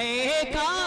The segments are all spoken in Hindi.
ए काश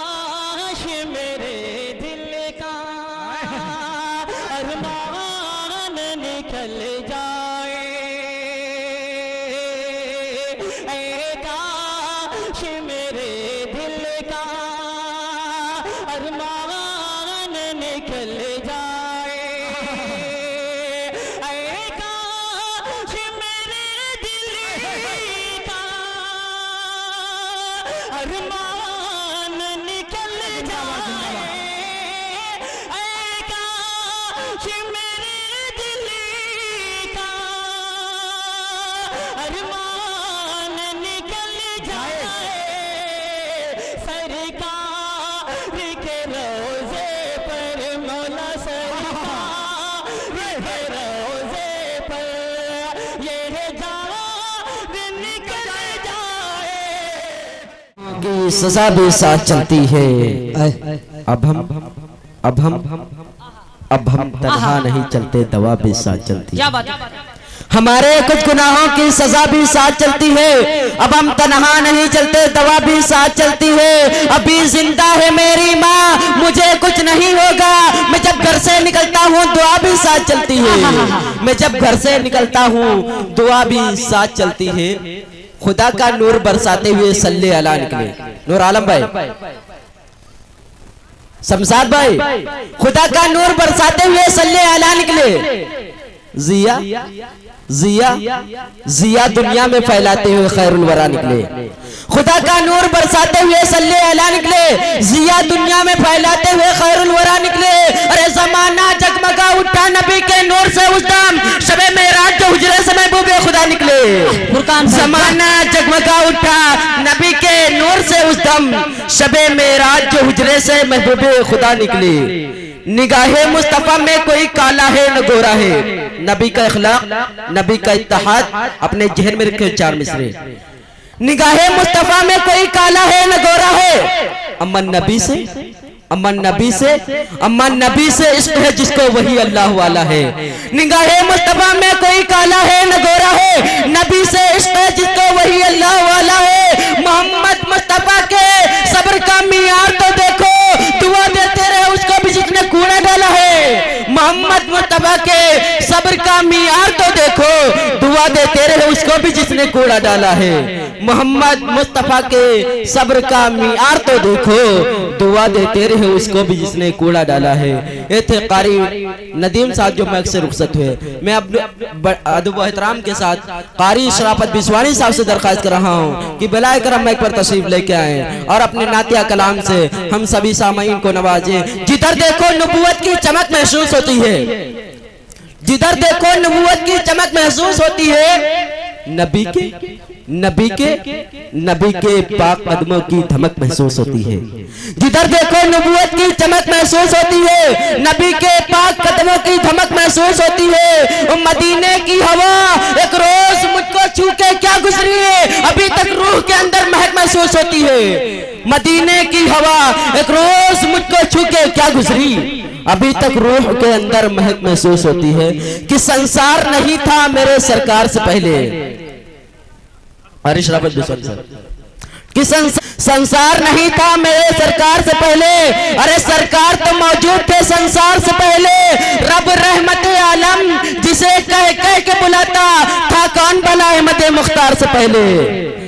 सजा भी साथ चलती है। अब हम अब हम अब हम तनहा नहीं चलते दवा भी साथ चलती है? हमारे कुछ गुनाहों की सजा भी साथ चलती है। अब हम तनहा नहीं चलते दवा भी साथ चलती है। अभी ज़िंदा है मेरी माँ मुझे कुछ नहीं होगा। मैं जब घर से निकलता हूँ दुआ भी साथ चलती है। मैं जब घर से निकलता हूँ दुआ भी साथ चलती है। खुदा का नूर बरसाते हुए सल्ले अला निकले। नूर आलम भाई। शमशाद भाई, खुदा का नूर बरसाते हुए सल्ले आला निकले। जिया जिया जिया दुनिया में फैलाते हुए खैरुल वरा निकले। खुदा का नूर बरसाते हुए सल्ले अला निकले जिया दुनिया में फैलाते हुए खैरुल वरा निकले। अरे जमाना जगमगा उठा नबी के नूर से उस दम शबे मेराज जो हुजरे से महबूबे खुदा निकले। जमाना जगमगा उठा नबी के नूर से उस दम शबे मेराज जो हुजरे से महबूबे खुदा निकले। निगाहे मुस्तफ़ा में कोई काला है न गोरा है। नबी का इखलाक नबी का इत्तेहाद अपने जहन में रखे चार मिसरे। निगाहे मुस्तफ़ा में कोई काला है न गोरा है? अमन नबी से अमन नबी से अमन नबी से इश्क है जिसको वही अल्लाह वाला है। निगाहे मुस्तफ़ा में कोई काला है न गोरा है? नबी से इश्क है जिसको वही अल्लाह वाला है। मोहम्मद मुस्तफ़ा के सब्र का मियार तो देखो दुआ देते रहे उसको भी जिसने कूड़ा डाला है। मोहम्मद मुस्तफ़ा के सब्र का मियार तो देखो। दुआ देते रहे उसको भी जिसने कूड़ा डाला है। मोहम्मद मुस्तफ़ा के सब्र का मियार तो देखो। दुआ देते रहे उसको भी जिसने कूड़ा डाला है। ये थे कारी नदीम साहब जो मैक से रुखसत हुए। मैं अदब एहतराम के साथ कारी शराफत बिस्वानी साहब से दरख्वास्त कर रहा हूँ कि बिलाए करम मैक पर तशरीफ़ लेके आए और अपने नातिया कलाम से हम सभी सामाइन को नवाजे। जिधर देखो, नबूवत की चमक महसूस होती है। जिधर देखो नबूवत की चमक महसूस होती है नबी के नबी के नबी के पाक कदमों की धमक महसूस होती है। जिधर देखो नबूवत की चमक महसूस होती है नबी के पाक कदमों की धमक महसूस होती है। मदीने की हवा एक रोज मुझको छू के क्या गुजरी है? अभी तक रूह के अंदर महक महसूस होती है। मदीने की हवा एक रोज मुझको छू के क्या गुजरी? अभी तक रूह के अंदर महक महसूस होती है कि संसार नहीं था मेरे सरकार से पहले। हरीश रावत सर। कि संसार नहीं था मेरे सरकार से पहले। अरे सरकार तो मौजूद थे संसार से पहले। रब रहमत आलम जिसे कह कह के बुलाता था कौन भला अहमद मुख्तार से पहले?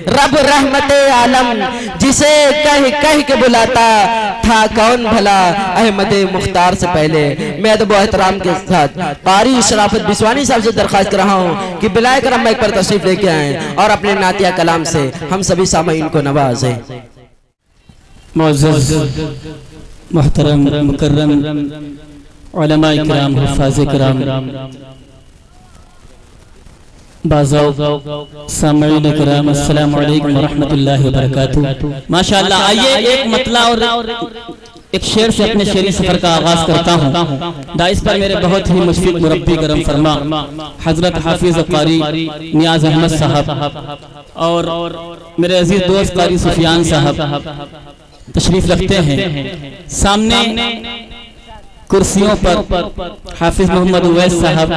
रब रहमत आलम जिसे कह कह के बुलाता था, कौन भला? अहमद मुख्तार से पहले। मैं अदब एहतराम के साथ कारी शराफत बिस्वानी साहब से दरखास्त कर रहा हूँ कि बिलाए करम माइक पर तशरीफ़ लेके आए और अपने नातिया कलाम से हम सभी सामाइन को नवाजें मुहतरम, मुकर्रम उलमा इकराम आइए एक मतला और एक शेर से अपने शेरी सफ़र का आगाज़ करता हूँ। दाइस पर मेरे बहुत ही मुरब्बी करम फरमा, हज़रत हाफिज नियाज अहमद साहब और मेरे अज़ीज़ दोस्त कारी सुफियान साहब। तशरीफ़ रखते हैं। सामने कुर्सियों पर हाफिज मोहम्मद उवैस साहब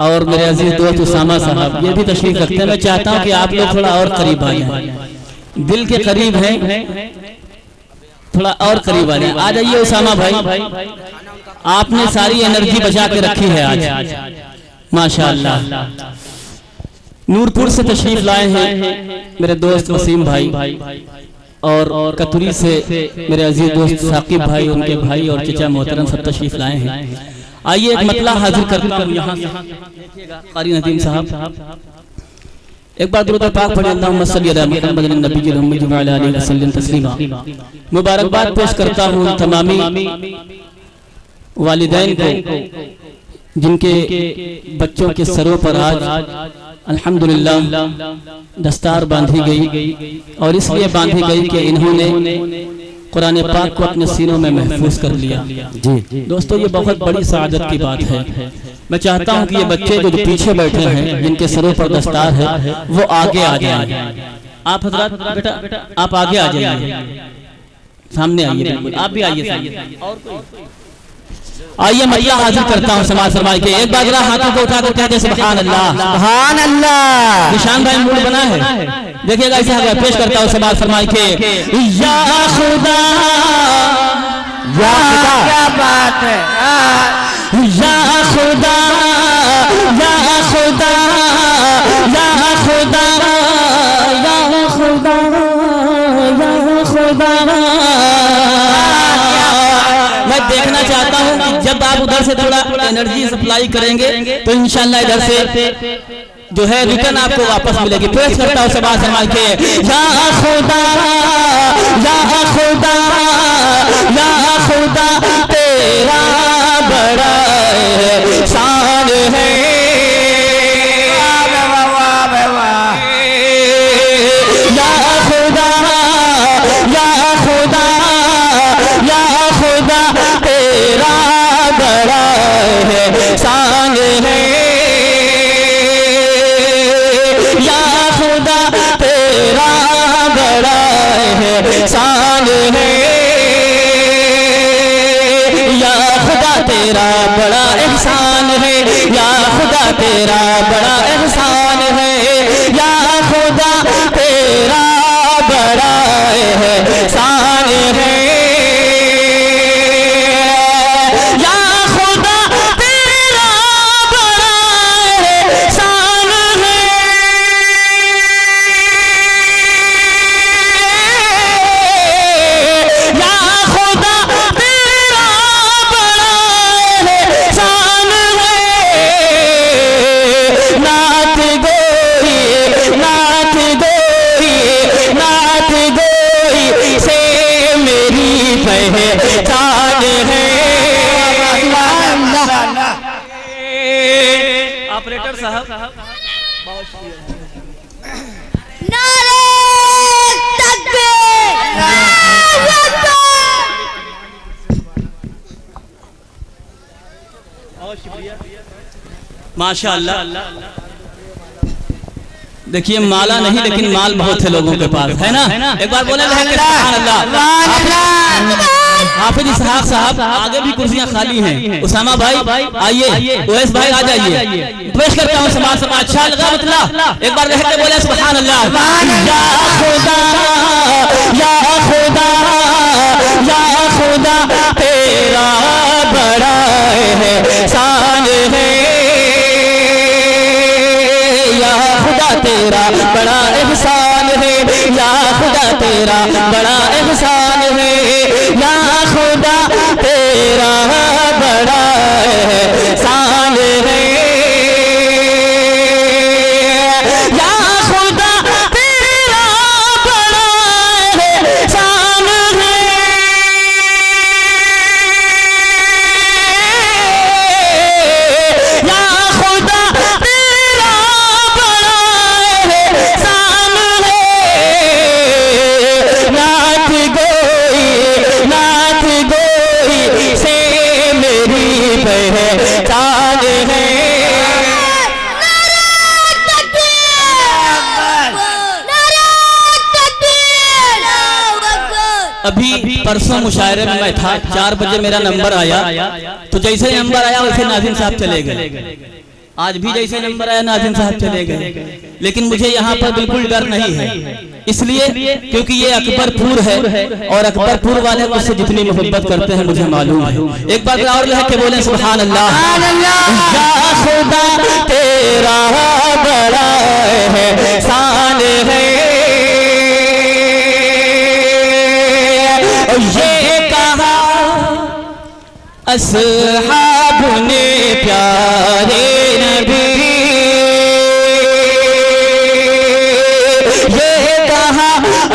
और मेरे अज़ीज़ दोस्त उसामा साहब ये भी तशरीफ़ रखते हैं। मैं चाहता हूँ कि आप लोग थोड़ा और करीब आ जाएँ दिल के करीब हैं थोड़ा और करीब आ जाए आ जाइए उसामा भाई। आपने सारी एनर्जी बचा के रखी है आज। माशाल्लाह। नूरपुर से तशरीफ़ लाए हैं मेरे दोस्त वसीम भाई और कतुरी से मेरे अज़ीज़ दोस्त साकिब भाई उनके भाई और चचा मोहतरम सब तशरीफ़ लाए हैं। आइए एक मतला हाजिर करता हूँ यहाँ कारी नदीम साहब। एक बार दुरूद पाक पढ़े अल्लाहुम्मा सल्ली अला मुहम्मद नबी मुहम्मद व अला आलिहि वसल्लम तस्लीमा। मुबारकबाद पेश करता हूँ तमामी वालिदैन को जिनके बच्चों के सरों पर आज अल्हम्दुलिल्लाह दस्तार बांधी गई। और इसलिए बांधी गई कि इन्होंने कुरान पाक को अपने सीनों में महफूज कर लिया। जी। दोस्तों ये बहुत बड़ी शहादत की बात है। मैं चाहता हूँ कि ये बच्चे जो पीछे बैठे हैं जिनके सरों पर दस्तार है वो आगे आ जाए आप हजरात बेटा आप आगे आ जाइए। सामने आइए। आप भी आइए सामने। आइए मैया हाजिर करता हूँ समाज समाज के। एक बार जरा हाथों को उठा कर कहते हैं सुभान अल्लाह। सुभान अल्लाह। निशान भाई मूड बना है। देखिएगा ऐसे अगर पेश करता हूँ समाज फरमाई के। या खुदा। या खुदा। क्या बात है। या खुदा। या खुदा। या खुदा। जब आप उधर से थोड़ा एनर्जी सप्लाई करेंगे तो इंशाल्लाह इधर से जो है रिटर्न आपको वापस मिलेगी। पेश करता हूँ सभा संभाल के। या खुदा या खुदा या खुदा, तेरा बड़ा शान है। है शान है। या खुदा तेरा बड़ा एहसान है। या खुदा तेरा बड़ा ऑपरेटर साहब माशाल्लाह। देखिए माला नहीं लेकिन माल बहुत है लोगों के पास। है ना? एक बार बोले रहेंगे सुभान अल्लाह। हाफिज इसहाक साहब आगे भी कुर्सियाँ खाली हैं। उसामा भाई आइए। ओएस भाई आ जाइए। पेश करता हूँ समाज समाज। अच्छा लगा मतलब एक बार रह के बोले सुभान अल्लाह या खुदा या खुदा या खुदा तेरा बड़ा है शान है। या खुदा तेरा बड़ा एहसान है या खुदा तेरा बड़ा एहसान है या खुदा तेरा बड़ा एहसान है। अभी परसों मुशायरे में मैं था चार बजे मेरा नंबर आया। तो जैसे नंबर आया वैसे नाजिम साहब चले गए। आज भी जैसे नंबर आया नाजिम साहब चले गए। लेकिन मुझे यहाँ पर बिल्कुल डर नहीं है। इसलिए क्योंकि ये अकबरपुर है और अकबरपुर वाले मुझसे जितनी मोहब्बत करते हैं मुझे मालूम है। एक बार और लह के बोले सुबहान अल्लाह खुदा तेरा बड़ा है शान है ये कहा असहाब ने प्यारे नबी। ये कहा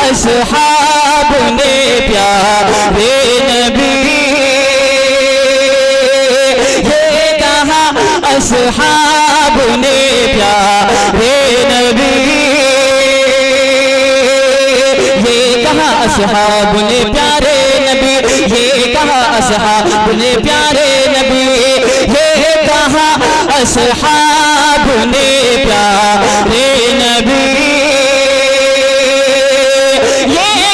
असहाब ने प्यारे नबी। ये कहा असहाब ने प्यारे नबी। ये कहा असहाब ने प्यारे ये कहा असहाब ने प्यारे नबी ये कहा असहाब ने प्यारे नबी। ये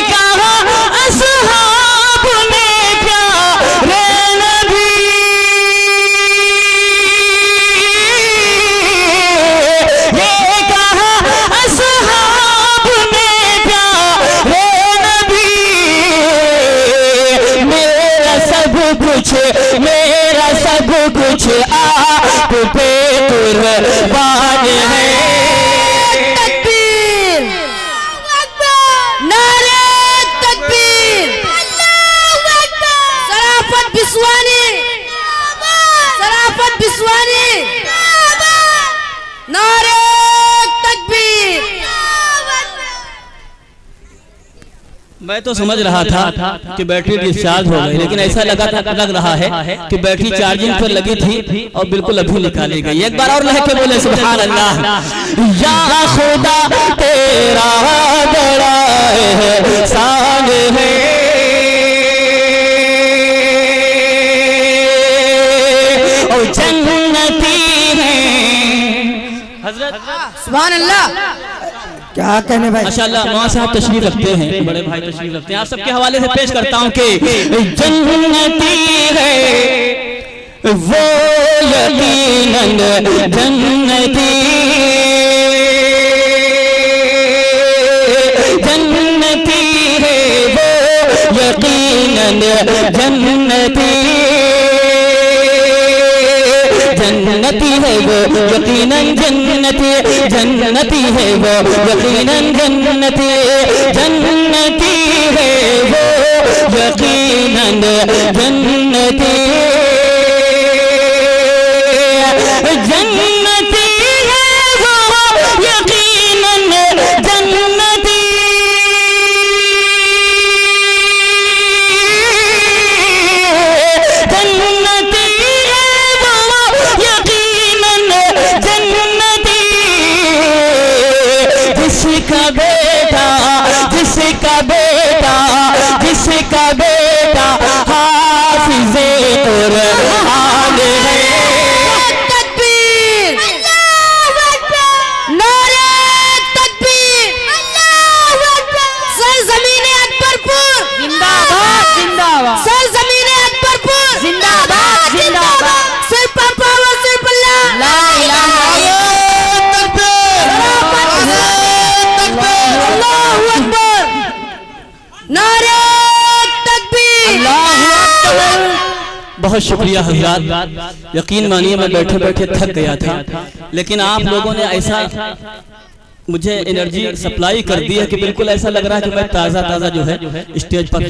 कुछ मेरा सब कुछ आप पे कुर्बान है। नारे तकबीर। सराफत बिस्वानी सराफत बिस्वानी नारे तकबीर मैं तो समझ रहा था कि बैटरी डिस्चार्ज हो गई लेकिन ऐसा लगा था लग रहा है कि बैटरी चार्जिंग पर लगी थी और बिल्कुल अभी निकाली गई। एक बार और लह के बोले सुबहान अल्लाह या खुदा तेरा बड़ा है शान है। ओ जन्नती है। सुभान अल्लाह क्या कहने भाई? माशाल्लाह माँ साहब तशरीफ़ रखते हैं। बड़े भाई तशरीफ़ रखते हैं। आप सबके हवाले से पेश करता हूँ कि जन्नती है। वो यकीनन जन्नती जन्नती है। वो यकीनन जन्नती जन्नती है वो, यकीनन जन्नती जन्नती है वो, यकीनन जन्नती जन्नती है वो, यकीनन जन्नती। जन्नती তোরা बहुत शुक्रिया हजरात। यकीन मानिए मैं बैठे बैठे थक गया था। लेकिन आप लोगों ने ऐसा मुझे एनर्जी सप्लाई कर दी है कि बिल्कुल ऐसा लग रहा है कि मैं ताज़ा ताज़ा जो है स्टेज पर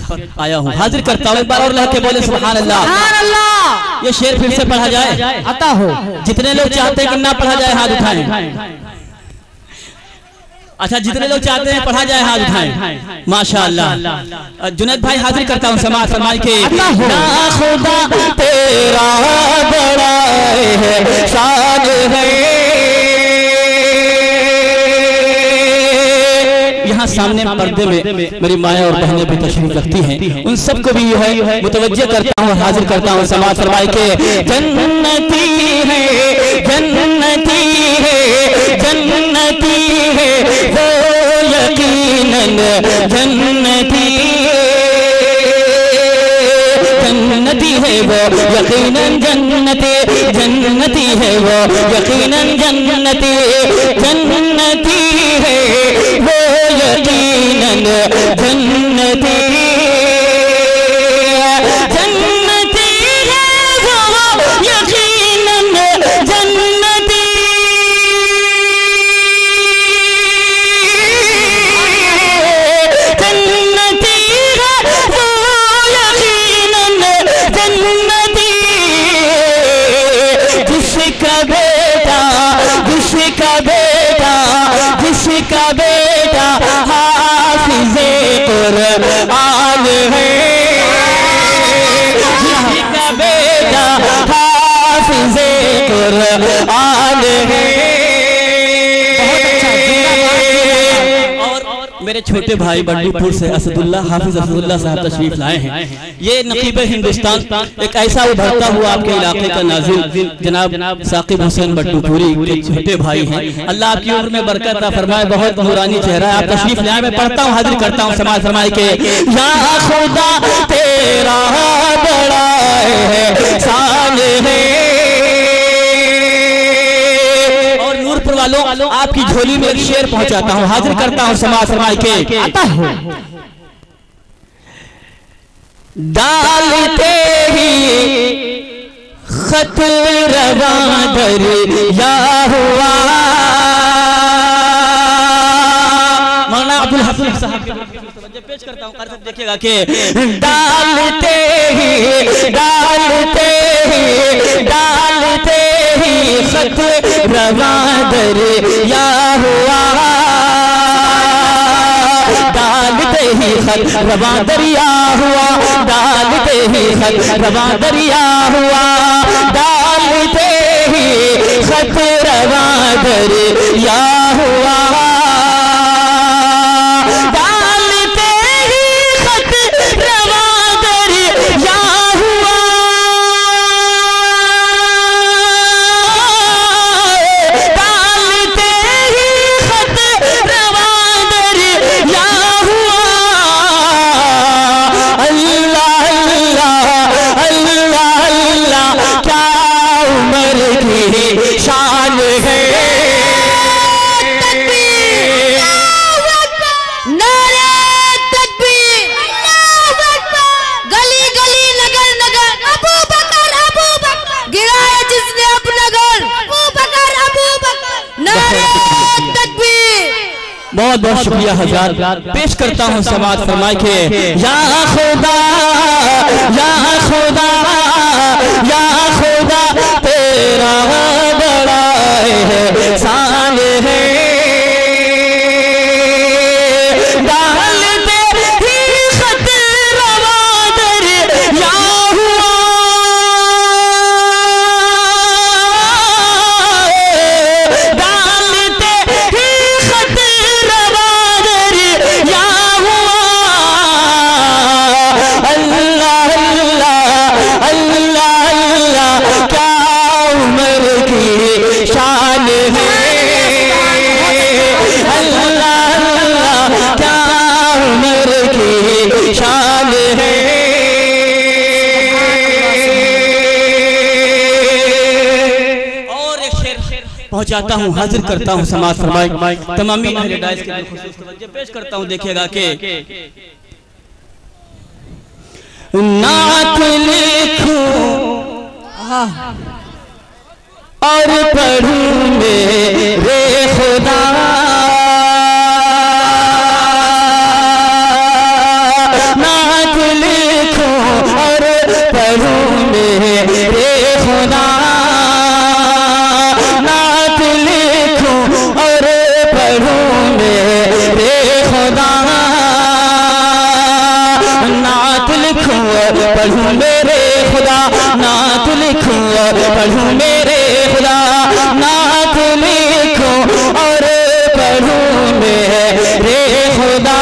आया हूँ। हाजिर करता हूँ एक बार और लह के बोले सुभान अल्लाह ये शेर फिर से पढ़ा जाए। आता हो। जितने लोग चाहते हैं कि ना पढ़ा जाए हाथ उठाएँ। अच्छा जितने लोग चाहते हैं पढ़ा जाए हाथ उठाए। माशा जुनैद भाई हाजिर करता हूँ समाज समाज के। खुदा तेरा बड़ा है शान है। यहाँ सामने पर्दे में मेरी माया और बहनें भी तशरीफ़ रखती हैं। उन सबको भी जो है मुतवज्जे करता हूँ हाजिर करता हूँ समाज फरमाई के जन्नती है जन्नती है जन्नती है वो यकीनन जन्नती जन्नती है वो यकीनन जन्नती जन्नती है वो यकीनन जन्नती जन्नती है वो यकीनन जन्नती जन्नती। कुरआन मेरे छोटे भाई बंडीपुर से असदुल्ला हाफिज असदुल्ला साहब तशरीफ़ लाए हैं। ये नकीब हिंदुस्तान एक ऐसा उभरता हुआ आपके इलाके का नाजिल जनाब साकिब हुसैन बट्टूपुरी के छोटे भाई हैं। अल्लाह आपकी उम्र में बरकत फरमाए बहुत नूरानी चेहरा है। आप तशरीफ़ लाए मैं पढ़ता हूँ हाजिर करता हूँ समाज फरमाए के या खुदा तेरा बड़ा है। नूरपुर वालों, आपकी झोली में शेर पहुंचाता हूँ, हाजिर करता हूँ समाज समाज के। आता डालते ही खत रवा दर या हुआ। मौलाना अब्दुल हफीज साहब पेश करता हूँ अर्ज़ देखिएगा कि डालते ही डालते ही डालते खत रवा दर या हुआ। डालते ही खत रवा दरिया हुआ। डालते ही खत रवा दरिया हुआ। डालते ही खत रवा दरिया हुआ। बहुत बहुत शुक्रिया हज़ार पेश करता हूँ समाज फरमाए के। या खुदा पहुंचाता हूँ हाजिर करता हूँ समाज फरमाए। तमामी पेश करता हूँ देखिएगा के नात लिखूं और पढ़ूं मेरे खुदा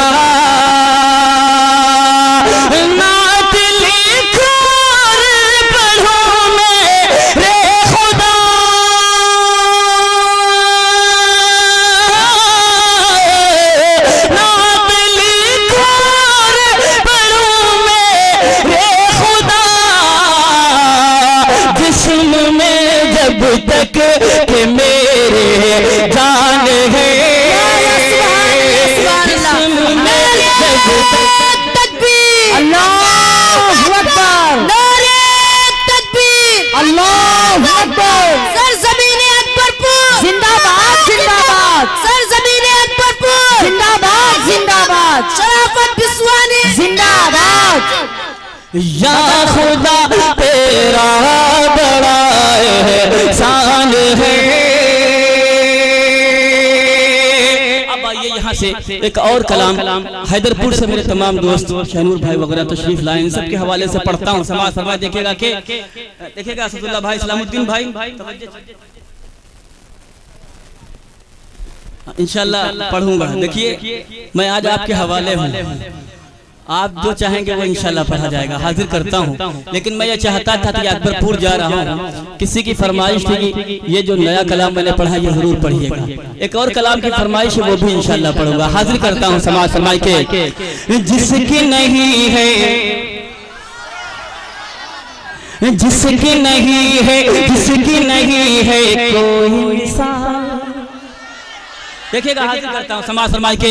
या खुदा, तेरा बड़ा एहसान है। से एक और कलाम, हैदरपुर से मेरे तमाम दोस्त, शहनूर भाई वगैरह तशरीफ़ लाए, इन सबके हवाले से पढ़ता हूँ, समाज समाज देखेगा के देखेगा असदुल्ला भाई, सलामुद्दीन भाई। इंशाल्लाह पढ़ूँगा। देखिए, मैं आज आपके हवाले हूँ। आप जो चाहेंगे वो इंशाल्लाह पढ़ा जाएगा। हाजिर करता हूँ। लेकिन मैं ये चाहता था कि अकबरपुर जा रहा हूँ। किसी की फरमाइश थी ये जो नया कलाम मैंने पढ़ा, ये ज़रूर पढ़िएगा। एक और कलाम की फरमाइश है, वो भी इंशाल्लाह पढ़ूँगा। हाजिर करता हूँ समाज समाज के जिसकी नहीं है, जिसकी नहीं है, जिसकी नहीं है, कोई मिसाल देखिएगा हाजिर करता हूँ समाज समाज के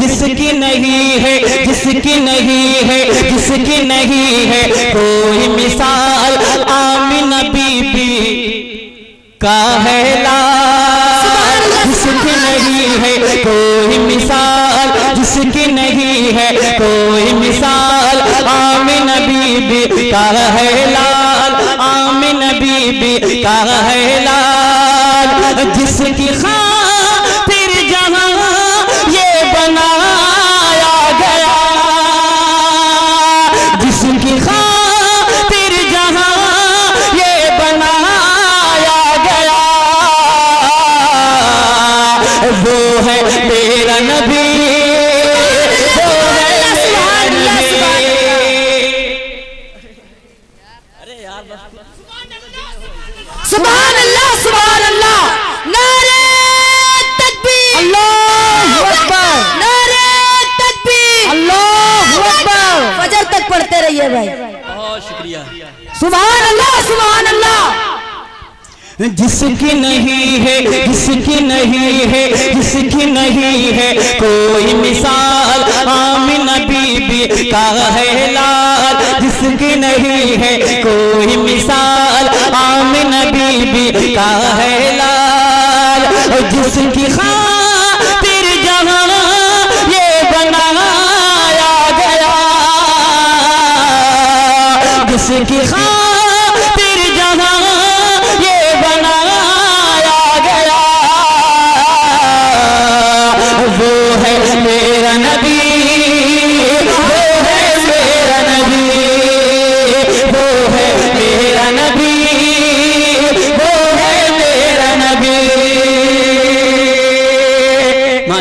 जिसकी नहीं है जिसकी नहीं है जिसकी नहीं है कोई मिसाल आमिना बीबी का है जिसकी नहीं है कोई मिसाल जिसकी नहीं है कोई मिसाल आमिना बीबी का है लाल आमिना बीबी का है लाल जिसकी खातिर सुभान अल्लाह जिसकी नहीं है, जिसकी नहीं है, जिसकी नहीं है, कोई मिसाल आमिन बीबी का है लाल। जिसकी नहीं है, कोई मिसाल आमिन बीबी का है लाल। जिसकी गया, जिसकी खातिर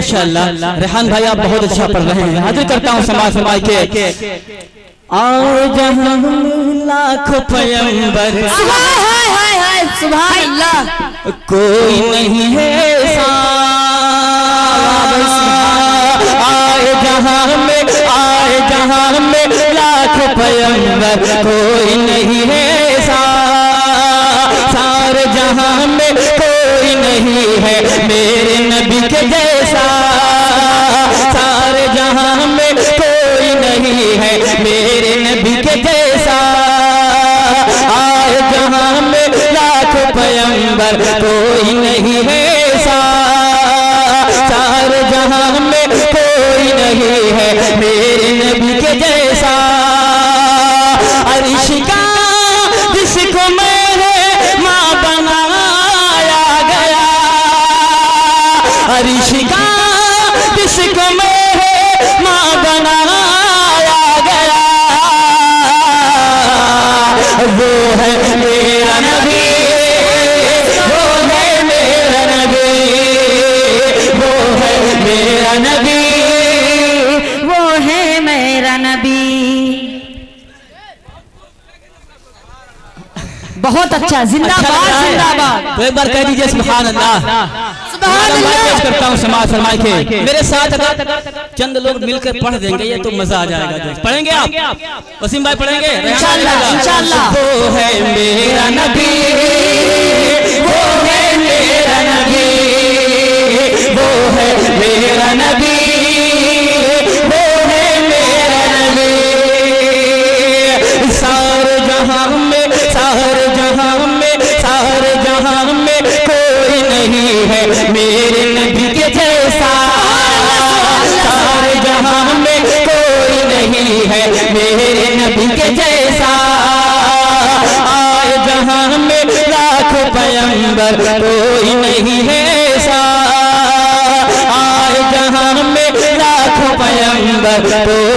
माशाल्लाह। रेहान भाई आप बहुत अच्छा पढ़ रहे हैं। हाजिर करता हूँ समाज समाज के आओ जहाँ लाख पयंबर सुभान अल्लाह। कोई नहीं है आए जहाँ में आए जहाँ में लाख पयंबर कोई नहीं है सा- सारे जहाँ में कोई नहीं है। मेरे नबी के जैसा पयंबर कोई नहीं है सारे जहाँ में कोई नहीं है मेरे नबी के जैसा। अर्श का जिसको मैंने माँ बनाया गया। अर्श का जिसको जिंदाबाद अच्छा जिंदाबाद। तो एक बार कह दीजिए सुबहान अल्लाह करता हूँ समाज फरमाए के। मेरे साथ अगर चंद लोग मिलकर पढ़ देंगे ये तो मज़ा आ जाएगा पढ़ेंगे आप? वसीम भाई पढ़ेंगे? वो है मेरा नबी वो है मेरा नबी वो है मेरा नबी। पैंबर कोई नहीं है सा आए जहाँ में लाखों पैगंबर कोई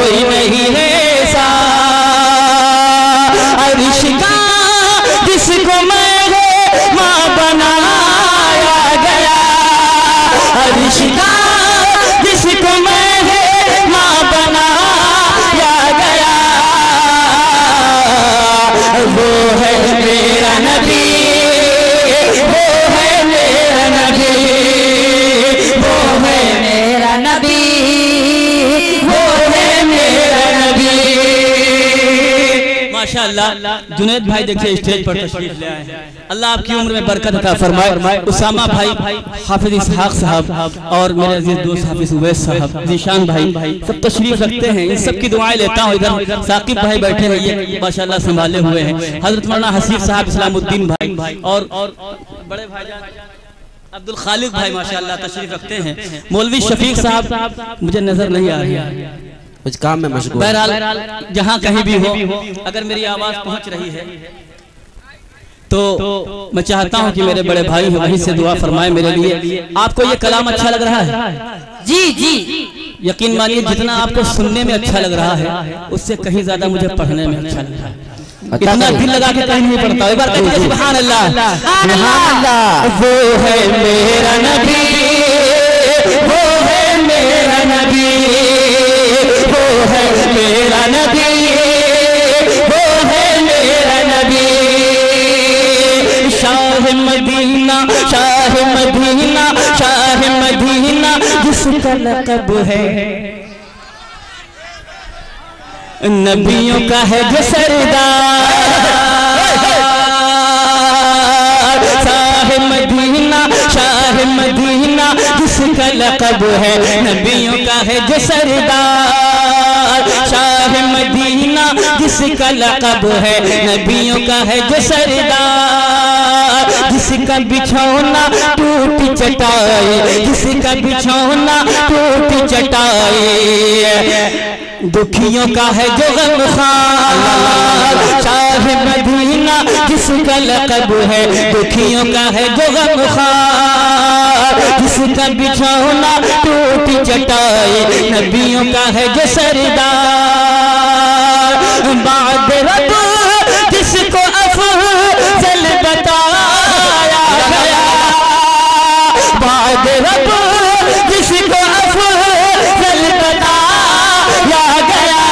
माशाल्लाह जुनेद भाई देखिए स्टेज पर तशरीफ़ ले आए। अल्लाह आपकी उम्र में बरकत अता फरमाए। उसामा भाई, हाफिज इसहाक साहब और मेरे अज़ीज़ दोस्त हाफिज उवैस साहब जीशान भाई, सब तशरीफ़ रखते हैं। इन सब की दुआएँ लेता हूँ इधर। साकिब भाई बैठे हैं ये माशाल्लाह संभाले हुए हैं। हज़रत मौलाना हसीब साहब इस्लामुद्दीन भाई और और बड़े भाई अब्दुल खालिद भाई, माशाल्लाह तशरीफ़ रखते हैं। मौलवी शफीक साहब, मुझे नज़र नहीं आ रही। कुछ काम में मशगूल। बहरहाल जहाँ कहीं भी हो अगर मेरी आवाज़ पहुँच रही है तो तो मैं चाहता हूँ कि मेरे बड़े भाई हैं वहीं से दुआ फरमाए मेरे लिए। आपको ये कलाम अच्छा लग रहा है? जी जी। यकीन मानिए जितना आपको सुनने में अच्छा लग रहा है उससे कहीं ज़्यादा मुझे पढ़ने में अच्छा लग रहा है। इतना दिल लगा के कहीं नहीं पढ़ता एक बार कहिए सुभान अल्लाह सुभान अल्लाह वो है मेरा नबी। वो है मेरा नबी। है मेरा नबी वो है मेरा नबी शाह मदीना शाह मदीना शाह मदीना जिसका लकब है नबियों का है जो सरदार शाह मदीना शाह मदीना जिसका लकब है नबियों का है जो सरदार। जिसका लकब है नबियों का है जो सरदार। जिसका बिछौना टूट चटाई। जिसका बिछौना टूट चटाई। दुखियों का है जो गम शाह मदीना जिसका लकब है दुखियों का है जो गम जिसका बिछौना टूट चटाई। नबियों का है जो सरदार। बाद रब जिसको अफजल बताया गया। बाद रब जिसको अफजल बताया गया।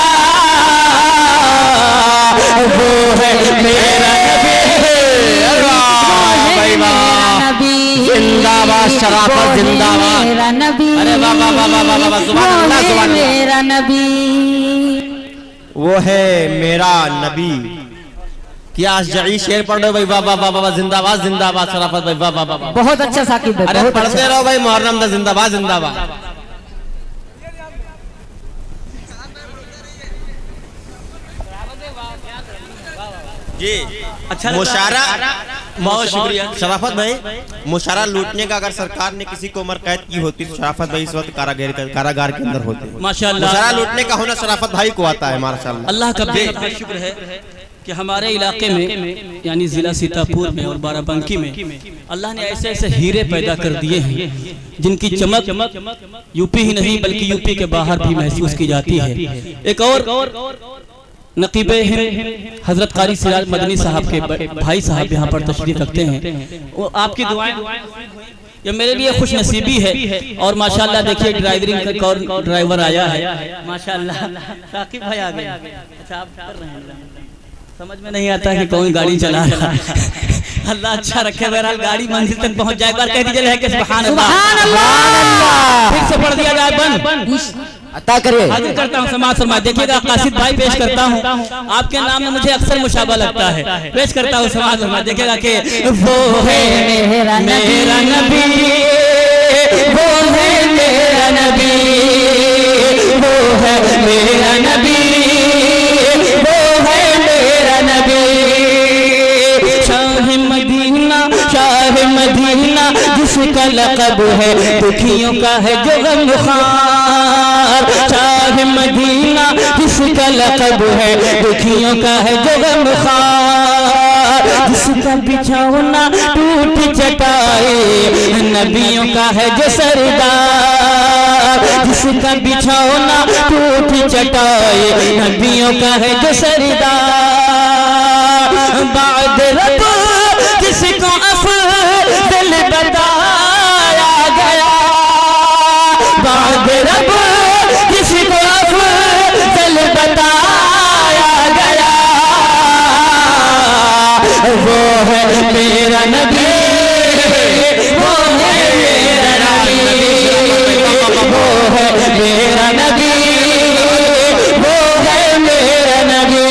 वो है मेरा नबी। जिंदाबाद शराफत जिंदाबाद। मेरा नबी। अरे वाह, वाह, वाह, वाह, वाह, सुभान अल्लाह, सुभान अल्लाह। मेरा नबी। वो है मेरा नबी। क्या जई शेर पढ़ रहे भाई वाह वाह वाह वाह जिंदाबाद जिंदाबाद शराफत भाई वाह वाह वाह। बहुत अच्छा साकिब अरे पढ़ते अच्छा। रहो भाई मोहर्रम जिंदाबाद जिंदाबाद। जी। अच्छा? मुशारा बहुत शुक्रिया। शराफत भाई मुशारा लूटने का अगर सरकार ने किसी को उम्र कैद की होती तो शराफत भाई इस वक्त कारागार कारागार के अंदर होते। माशाल्लाह। मुशारा लूटने का होना शराफत भाई को आता है माशाल्लाह। अल्लाह का बेहद शुक्र है कि हमारे इलाके में यानी जिला सीतापुर में और बाराबंकी में अल्लाह ने ऐसे ऐसे हीरे पैदा कर दिए हैं जिनकी चमक यूपी ही नहीं बल्कि यूपी के बाहर भी महसूस की जाती है। एक और नकीब हज़रत कारी सिराज मदनी साहब के भाई साहब यहाँ पर तशरीफ़ रखते हैं। वो आपकी दुआएँ ये मेरे लिए खुश नसीबी है। और माशाल्लाह देखिए ड्राइवरिंग का और ड्राइवर आया है। माशाल्लाह। साकिब भाई आ गए। अच्छा आप कर रहे हैं। समझ में नहीं आता कि कौन गाड़ी चला रहा है। अल्लाह अच्छा रखे बहरहाल गाड़ी मंजिल तक पहुँच जाए। बार कह दीजिए कि फिर से पढ़ दिया जाए बंद। अता करिए। हाजिर करता हूँ समाज समाज देखिएगा कासिद भाई पेश करता हूँ। आपके नाम में मुझे अक्सर मुशाबा लगता है। पेश करता हूँ समाज समाज देखिएगा कि वो है मेरा नबी। वो है मेरा नबी। वो है मेरा नबी। वो है मेरा नबी। शाह मदीना शाह मदीना जिसका लकब है दुखियों का है जो गमखार शाह मदीना, जिसका लकब है, दुखियों का है जो गमखार जिसका बिछौना टूट चटाए, नबियों का है जो सरदार। जिसका बिछौना टूट चटाए, नबियों का है जो सरदार। बाद रब, जिसको अफजल बताया गया। बाद रब वो है मेरा नबी वो है मेरा नबी वो है मेरा नबी वो है मेरा नबी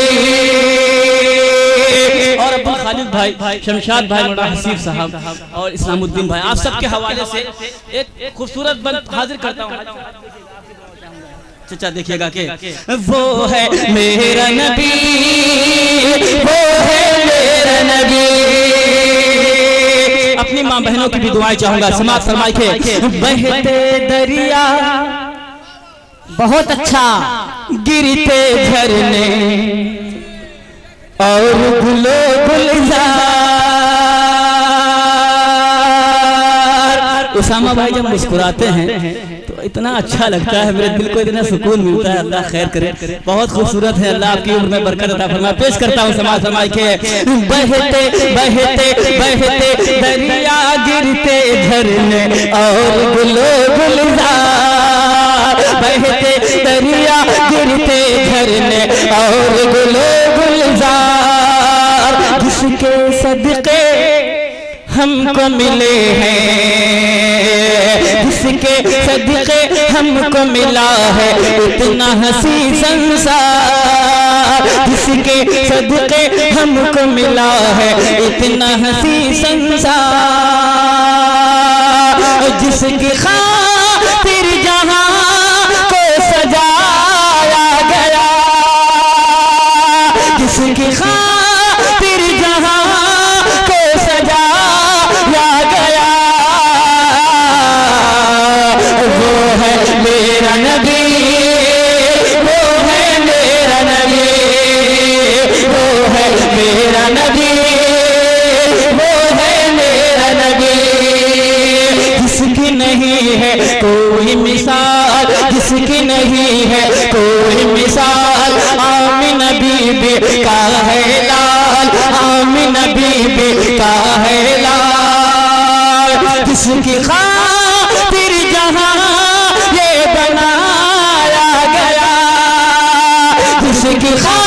और अब्दुल खालिद भाई, शमशाद भाई, मौलाना हसीब साहब और इस्लामुद्दीन भाई, आप सबके हवाले से एक खूबसूरत बंद हाजिर करता हूँ। चचा देखिएगा के वो है मेरा नबी वो है मेरा नबी। अपनी माँ बहनों की भी दुआएँ चाहूँगा समाज फरमाई के बहते दरिया बहुत अच्छा गिरते झरने और गुलो गुलजार। उसामा भाई जब मुस्कुराते हैं। इतना अच्छा लगता है मेरे दिल को इतना सुकून मिलता है अल्लाह खैर करे। बहुत खूबसूरत है अल्लाह आपकी उम्र में बरकत अता फरमाए। पेश करता हूँ समाज फरमाई के। बहते बहते बहते दरिया गिरते झरने और गुलो गुलजार बहते दरिया गिरते झरने और गुलो गुलजार जिसके हमको मिले हैं। जिसके सदके हमको मिला है, इतना हसी संसार। जिसके सदके हमको मिला है, इतना हँसी संसार। जिसकी खातिर जहाँ को सजाया गया जिसकी खातिर जिसकी खातिर जहाँ ये बनाया गया। जिसकी खातिर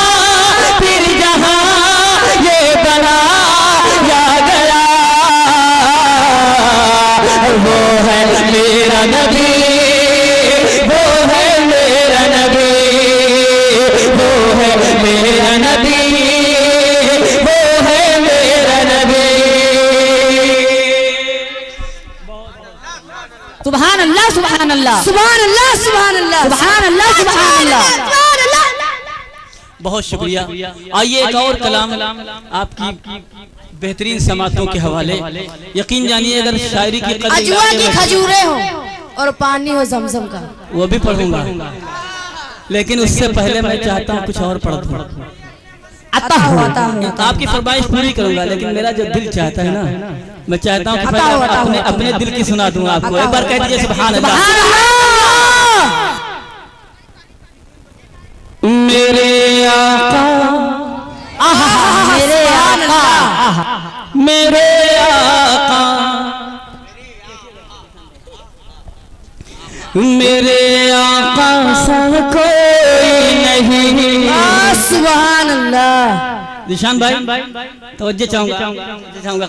अल्लाह सुबहान अल्लाह सुभान अल्लाह सुभान अल्लाह सुबहान अल्लाह सुबहान अल्लाह। सुभान अल्लाह बहुत शुक्रिया। आइए एक और कलाम आपकी बेहतरीन समातों के हवाले। यकीन जानिए अगर शायरी की अजवा की खजूरें हो और पानी हो जमजम का। वो भी पढ़ूँगा। लेकिन उससे पहले मैं चाहता हूँ कुछ और पढ़ दूँ। आता हूँ। आता हो आपकी फरमाइश पूरी करूँगा लेकिन मेरा जो दिल चाहता है ना मैं चाहता हूँ अपने अपने दिल की सुना दूँगा आपको। एक बार कह दीजिए सुभान अल्लाह। मेरे आका। मेरे आका। मेरे आका। मेरे आका सा कोई नहीं। सुभान अल्लाह निशान भाई तवज्जो चाहूँगा चाहूँगा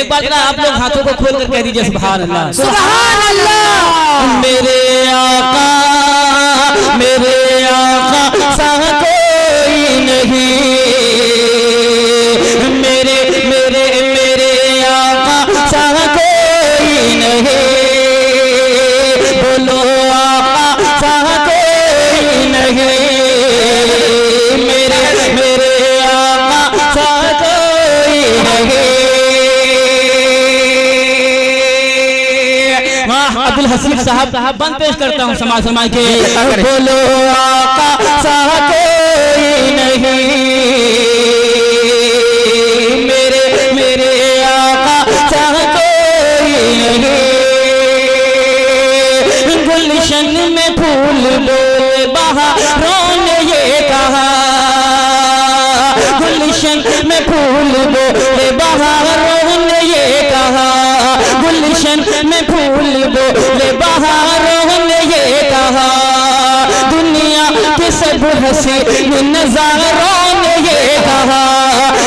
एक बार आप लोग हाथों को खोल कर कह दीजिए सुभान अल्लाह सुभान अल्लाह मेरे आका मेरे आका सा कोई नहीं मेरे मेरे मेरे आका सा कोई नहीं। साहब साहब बंद पेश करता हूँ समाज समाज के। बोलो आका नहीं। मेरे मेरे आका नहीं। गुलशन में फूल बहारों ने ये कहा। गुलशन में फूल बोले बहारों ने ये कहा। गुलशन में बोले, बहारों ने ये कहा, दुनिया के सब हसी नजारों ने ये कहा,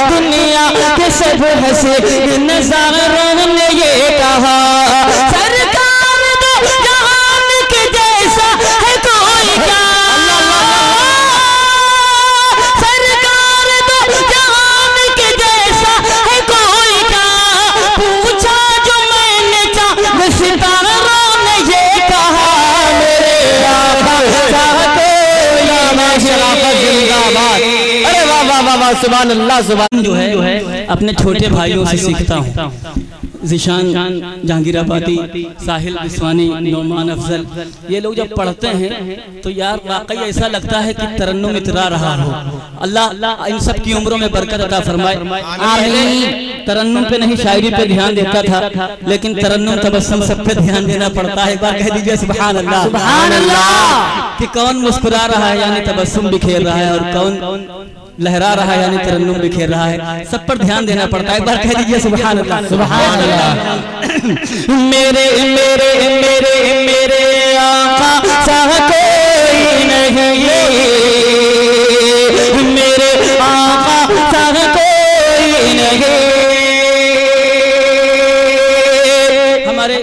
दुनिया के सब हसी नजारों वाह सुभान अल्लाह सुभान जो है अपने छोटे भाइयों से सीखता हूँ। जिशान जहांगीराबादी साहिल बिस्वानी नौमान अफजल ये लोग जब पढ़ते हैं तो यार वाकई ऐसा लगता है कि तरन्नुम इतरा रहा हो। अल्लाह इन सब की उम्रों में बरकत अता फरमाए। आमीन तरन्नुम पे नहीं शायरी पे ध्यान देता था। लेकिन तरन्नुम तबस्सुम सब पे ध्यान देना पड़ता है। एक बार कह दीजिए सुभान अल्लाह सुभान अल्लाह कि कौन मुस्कुरा रहा है यानी तबस्सुम बिखेर रहा है और कौन लहरा रहा है, यानी तरन्नुम बिखेर रहा है। सब पर ध्यान देना पड़ता है। एक बार कह दीजिए सुभान अल्लाह अल्लाह मेरे मेरे मेरे मेरे आका सा कोई नहीं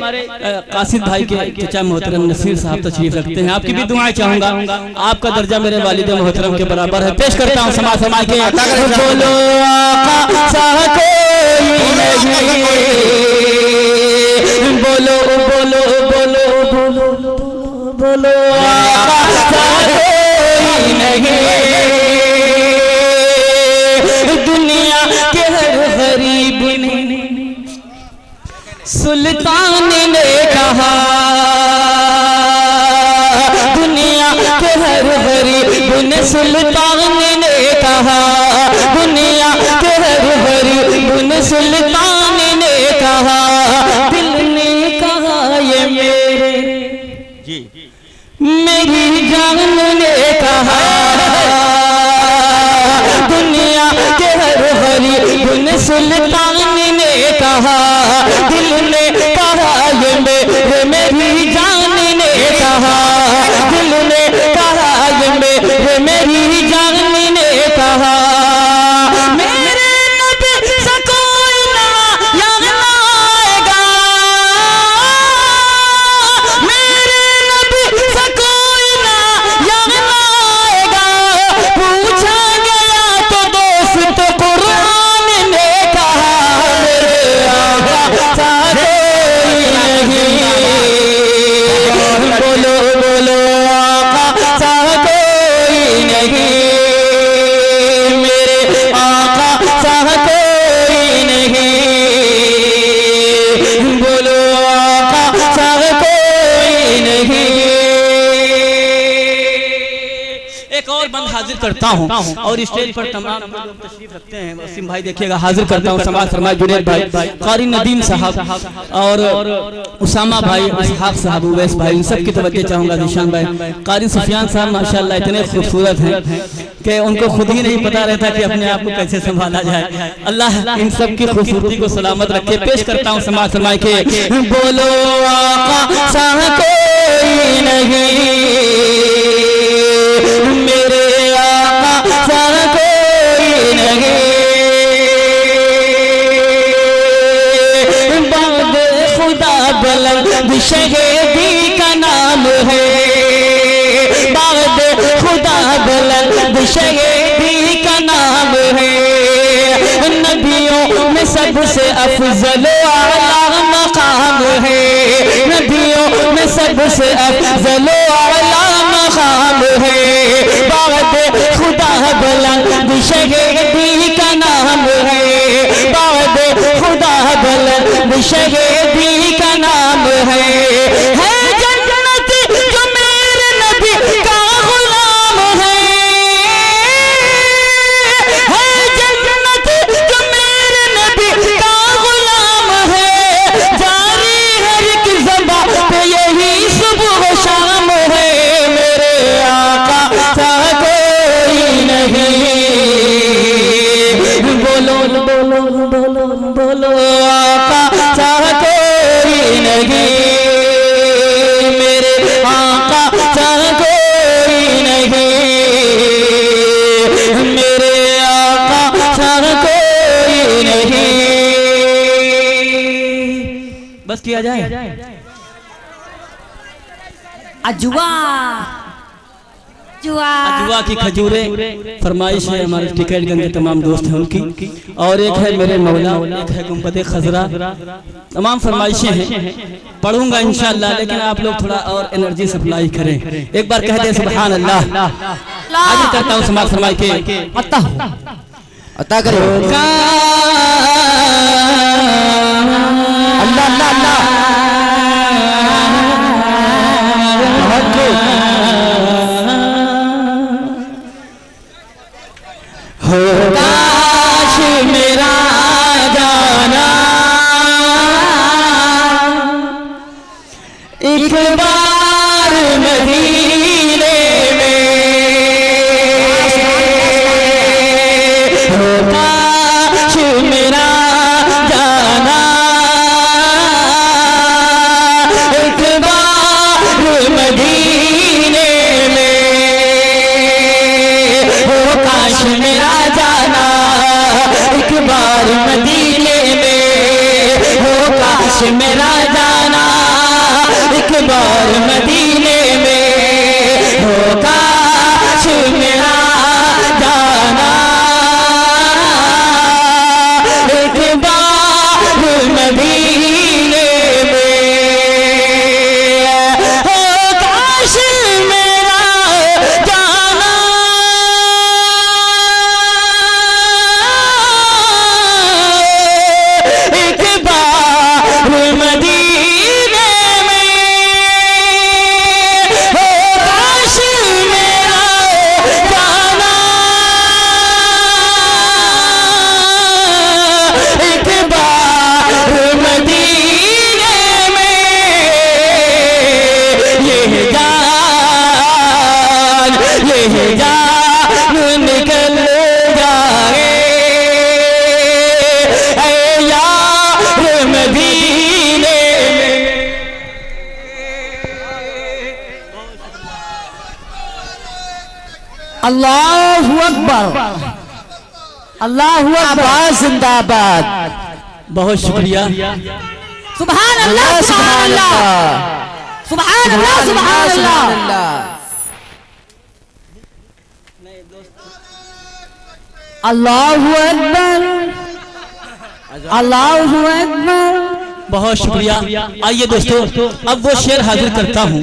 हमारे कासिद भाई के चचा मोहतरम नसीर साहब तशरीफ़ रखते हैं। आपकी भी दुआएँ चाहूँगा। आपका दर्जा मेरे वालिद मोहतरम के बराबर है। पेश करता हूँ समाज समाज के बोलो बोलो बोलो बोलो बोलो दुनिया के हर गरीब ने सुल्तान ने कहा दुनिया के हर गरीब ने सुल्तान ने कहा दुनिया के हर गरीब ने सुल्तान ने कहा दिल ने कहा ये मेरे मेरी जान ने कहा दुनिया के हर गरीब ने सुल्तान करता हूँ। और स्टेज पर तमाम लोग तशरीफ़ रखते हैं। वसीम भाई देखिएगा हाजिर करता हूँ समाज फरमाए जुनेद भाई कारी नदीम साहब और उसामा भाई इसहाक साहब उवैस भाई इन सब की तवज्जो चाहूँगा निशान भाई। कारी सुफियान साहब माशाल्लाह इतने खूबसूरत हैं कि उनको खुद ही नहीं पता रहता कि अपने आप को कैसे संभाला जाए। अल्लाह इन सब की खूबसूरती को सलामत रखे। पेश करता हूँ समाज फरमाए के। बोलो आका कोई नहीं। मेरे आका सा कोई नहीं बाद खुदा बुलंद शहीदी का नाम है। बाद खुदा बुलंद शहीदी का नाम है नबियों में सबसे अफजल आला मकाम है। नबियों में सबसे अफजल आला मकाम है। बाद खुदा बुलंद शहीदी का नाम है बाद खुदा बुलंद शहीदी का नाम है। है अजुआ अजुआ की खजूरें। फरमाइश है हमारे टिकटगंज के तमाम दोस्त हैं उनकी। और एक है मेरे मौला एक है गुंबद खजरा। तमाम फरमाइशें हैं। पढ़ूँगा इंशाल्लाह लेकिन आप लोग थोड़ा और एनर्जी सप्लाई करें। एक बार कह दें सुबहान अल्लाह आगे करता हूँ समाज फरमाई के। अता अता करो। अल्लाह अल्लाह। आबाद जिंदाबाद। बहुत शुक्रिया। सुबह अल्लाह अल्लाह सुभान अल्लाह सुभान अल्लाह अल्लाह अल्लाह बहुत शुक्रिया। आइए दोस्तों अब वो शेर हाजिर करता हूँ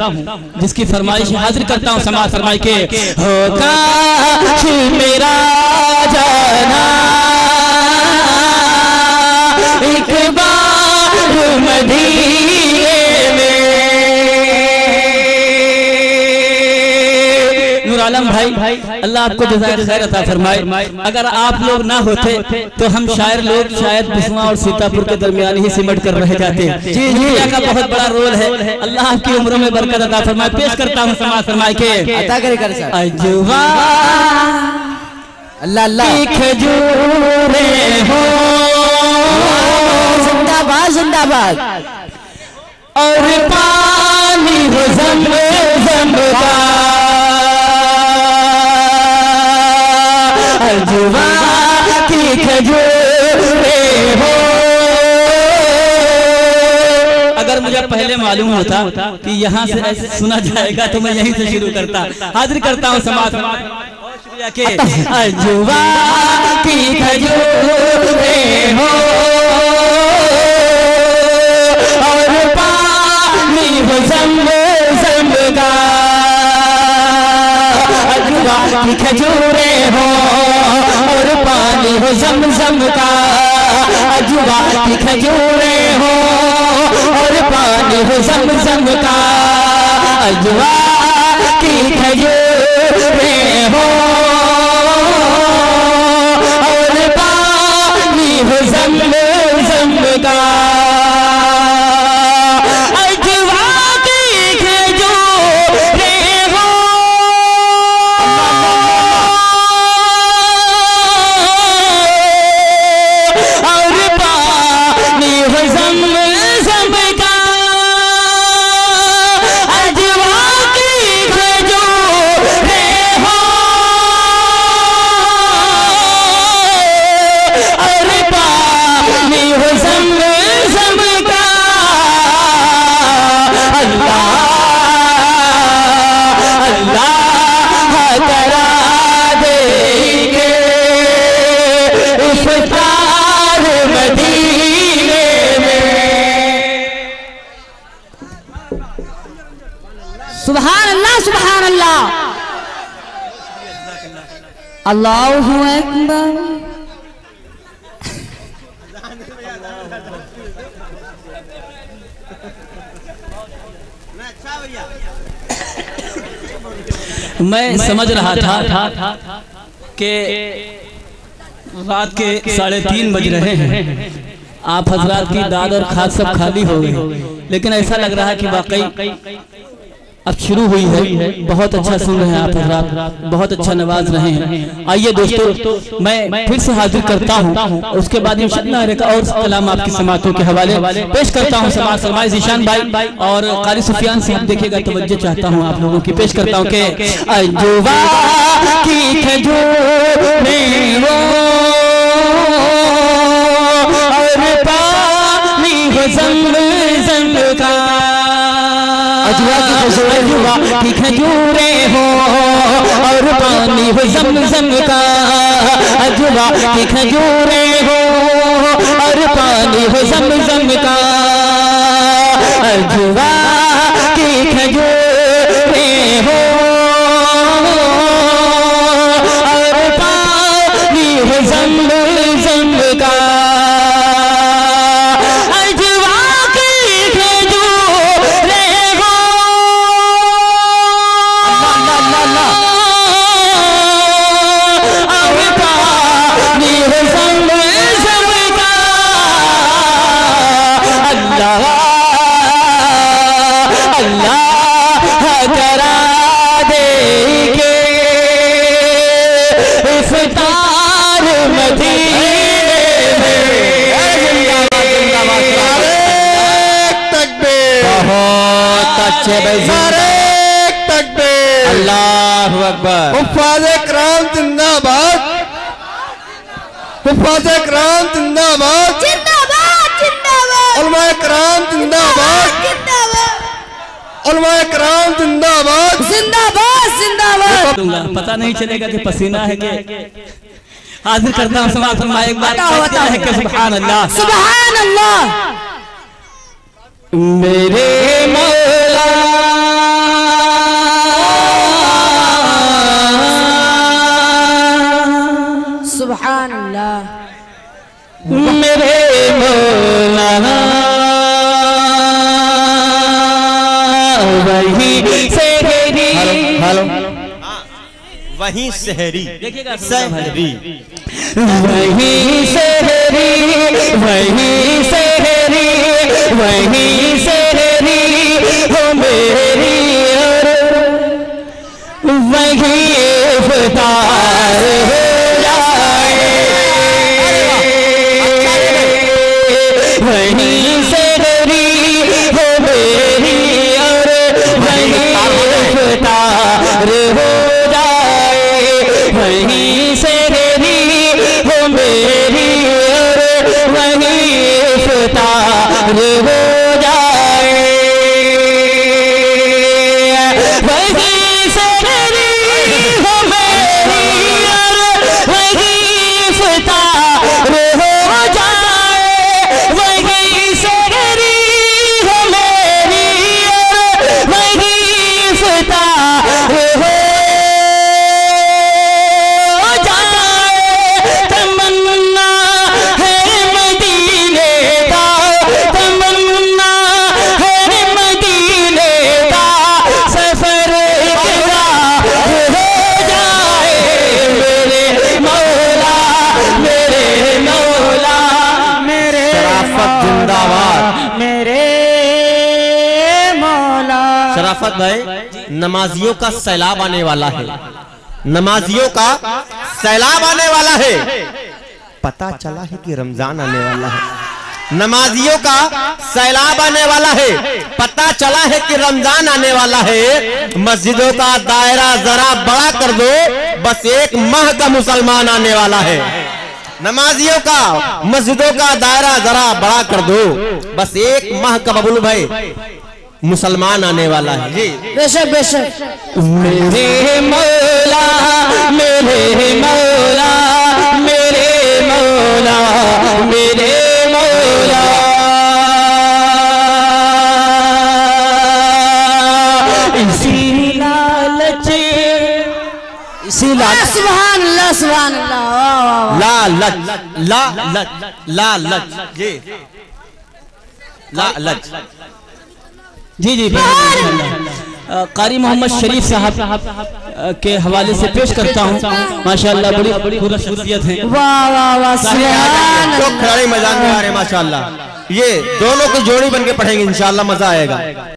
जिसकी फरमाइश हाजिर करता हूँ समाज फरमाई के मेरा जाना एक बार मदीने में नूर भाई अल्लाह आपको जजाय खैर अता फरमाए। अगर आप लोग ना होते तो हम शायर लोग शायद बिस्वा और सीतापुर के दरमियान ही सिमट कर रह जाते जी जी का बहुत बड़ा रोल है। अल्लाह आपकी उम्र में बरकत अता फरमाए। पेश करता हूँ समाज फरमाए के। अता करे कर अजवा अल्लाह अल्लाह। खजूरे हो। जिंदाबाद जिंदाबाद। और पानी हो जम जम खजूरे हो अगर मुझे पहले मालूम होता कि यहाँ से सुना जाएगा तो मैं यहीं से शुरू करता। हाजिर करता हूँ समाज शुक्रिया के। अजवा की खजूरे हो और पानी हो जम जम का। अजवा की खजूरे हो। पानी हो जम जम का, अजवा की खजूरे हो, और पानी हो जम जम का, अजवा की अल्लाह अकबर मैं समझ रहा था कि रात के साढ़े तीन बज रहे हैं। आप हजरात की दाद और खाद सब खाली हो गई लेकिन ऐसा लग रहा है कि वाकई अब शुरू हुई है। बहुत अच्छा सुन रहे हैं आप हजरात बहुत अच्छा नवाज़ रहे हैं। आइए दोस्तों मैं फिर से हाजिर करता हूँ। उसके बाद और कलाम आपकी समातों के हवाले पेश करता हूँ। समाज जीशान भाई और कारी सुफियान से आप देखिएगा तवज्जो चाहता हूँ आप लोगों की। पेश करता हूँ पानी का अजवा की खजूरे हो और पानी हो जमजम जम का अजवा की खजूरे हो और पानी हो जमजम जम का अजवा की खजूरे हो। अल्लाह अकबर। कराम जिंदाबाद। हुफाज कराम जिंदाबाद। जिंदाबाद जिंदाबाद। उलमा कराम जिंदाबाद। जिंदाबाद उलमा कराम जिंदाबाद। जिंदाबाद जिंदाबाद। पता नहीं चलेगा कि पसीना है कि हाजिर करता हूँ समाज फरमाए एक बार बताओ, कहते कि सुभान अल्लाह। सुभान अल्लाह। मेरे मौला। सुभान अल्लाह मेरे मौला। वही से हेलो वही शहरी। देखिएगा शहरी। वही शहरी वही शहरी। वही शहरी हो मेरी और वही इफ्तार भाई नमाजियों का सैलाब आने वाला है। नमाजियों का सैलाब आने वाला है। पता चला है कि रमज़ान आने वाला है। नमाजियों का सैलाब आने वाला है। पता चला है कि रमज़ान आने वाला है। मस्जिदों का दायरा जरा बड़ा कर दो, बस एक माह का मुसलमान आने वाला है। नमाजियों का, मस्जिदों का दायरा जरा बड़ा कर दो, बस एक माह का बबुल भाई। मुसलमान आने वाला है। जी बेशक बेशक। मेरे मौला मेरे मौला मेरे मौला मेरे मौला। इसी लालच इसी लाल सुभान अल्लाह सुभान अल्लाह वाह वाह। वाह ला लज जी जी कारी मोहम्मद शरीफ साहब के हवाले से पेश करता हूँ। माशाल्लाह बड़ी बड़ी खूबसूरत है। वाह वाह वाह तो खिलाड़ी मैदान में आ रहे हैं माशाल्लाह। ये दोनों को जोड़ी बन के पढ़ेंगे इंशाल्लाह मज़ा आएगा।